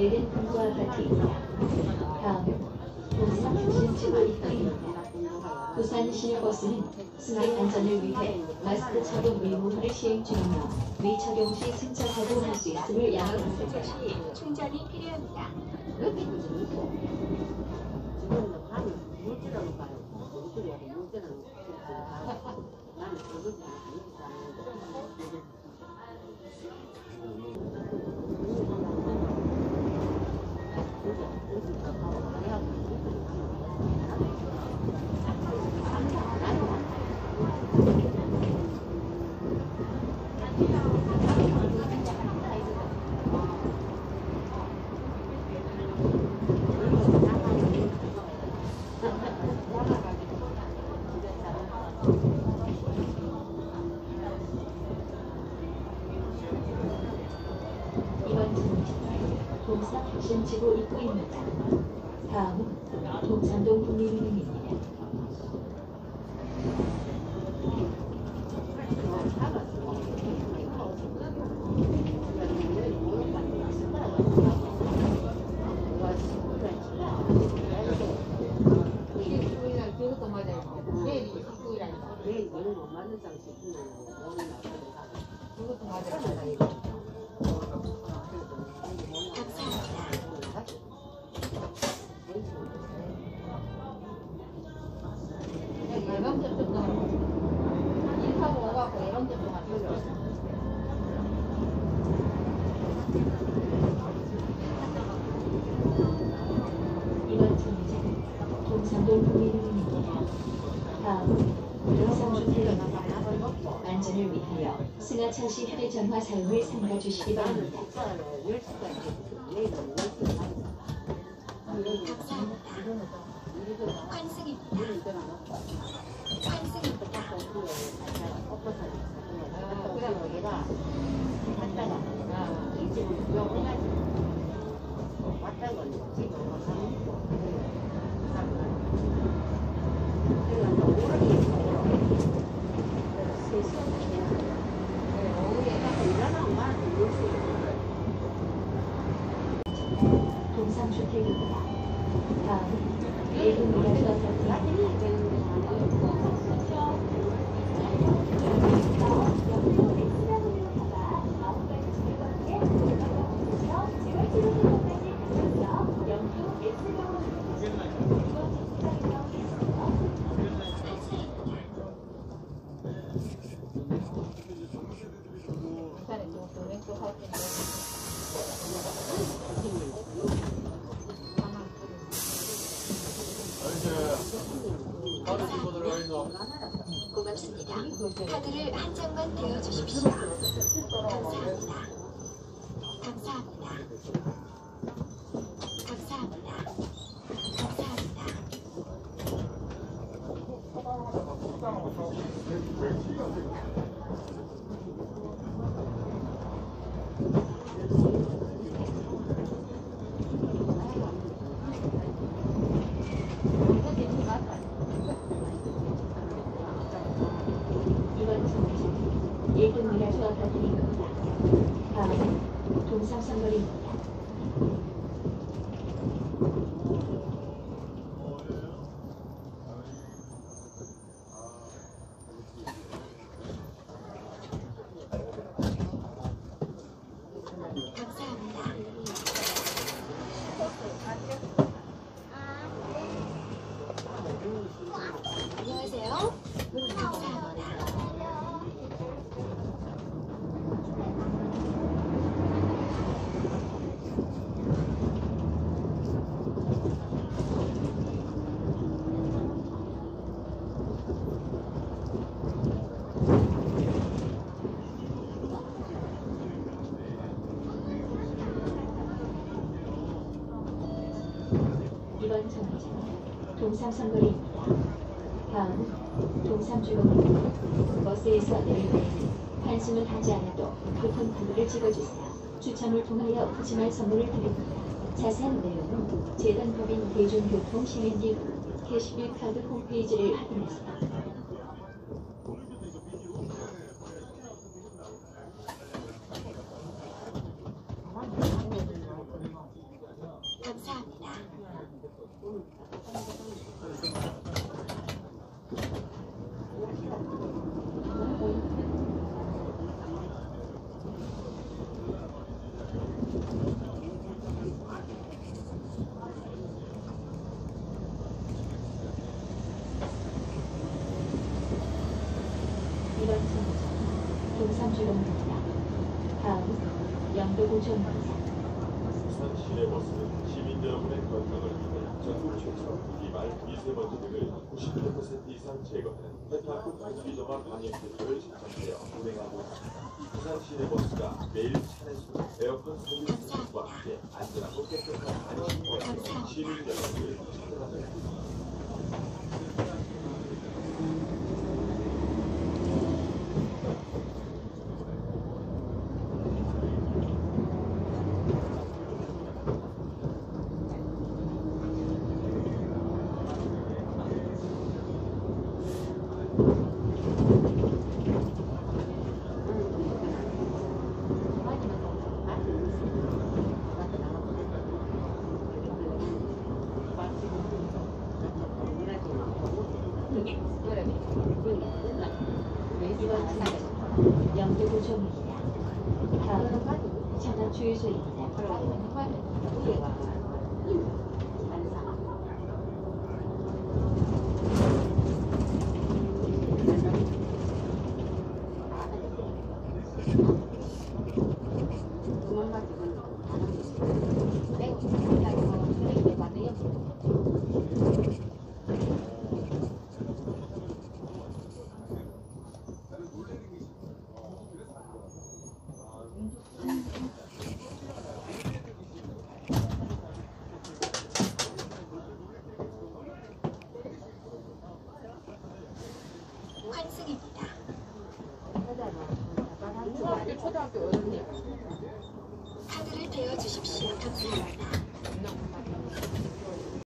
에덴 동부 아파트입니다. 다음은 동산 중심지구 입구입니다. 부산 시내버스는 승객 안전을 위해 마스크 착용 의무화를 시행 중이며 미착용 시 승차 사고 할 수 있음을 양해합니다. 시 충전이 필요합니다. 동산 중심지구 입구입니다. 다음은 동산동 국민은행입니다. 일주일날 그것도 맞아요. 내일이 일주일이라니까. 그것도 맞아요. 감사합니다. 위하여 승하차 시 휴대전화 사용을 삼가 주시기 바랍니다. 환승입니다. 환승입니다. 얘가 동산주택입니다. 다음은 예금 미라주 아파트입니다. 부산에 좀 왼쪽 할 텐데. 고맙습니다. 카드를 한 장만 대어 주십시오. 감사합니다. 감사합니다. 감사합니다. 감사합니다. 이번 정류장은 예금 미라주 아 1번 정지 동삼선거리입니다. 다음 동삼주거리 버스에서 내릴 때 한숨을 하지 않아도 교통 번호를 찍어주세요. 추첨을 통하여 푸짐한 선물을 드립니다. 자세한 내용은 재단법인 대중교통시민지 캐시빌 카드 홈페이지를 확인하세요. 동산주로입니다. 다음, 영도고전 방송. 다. 부산 시내버스는 시민 여러분의 건강을 위해 전국 최초 이말 미세먼지 등을 98% 이상 제거하는 페타급 공기정화 방역 기술을 제작하여 운행하고 있습니다. 부산 시내버스가 매일 차례수 에어컨 서비스와 함께 안전하고 깨끗한 안심버스로 시민 여러분을 찾아갑니다. 이번 정류장 영도고정입니다. 다음 천안주유소입니다. 환승입니다. 중학교, 초등학교 어른이 카드를 대어 주십시오. 감사합니다.